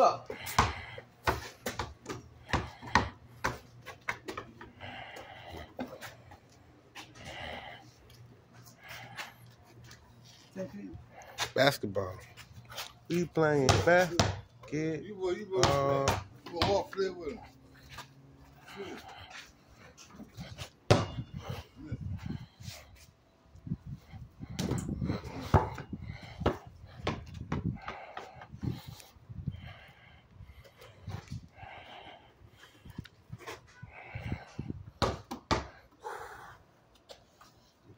up. Basketball. He playing basketball? You you uh, you play with him.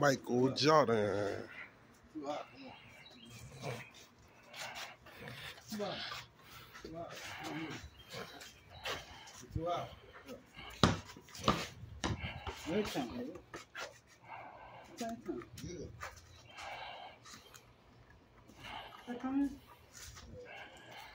a Jordan.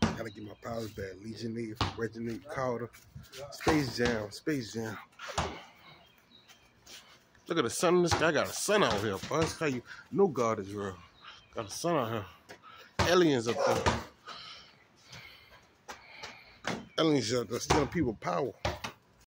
Gotta get my powers back. Legion League, Reginald Carter. Space Jam, Space Jam. Look at the sun sky. I got a sun out here, boy. That's how you know God is real. Got a sun out here. Aliens up there. Aliens up there stealing people power.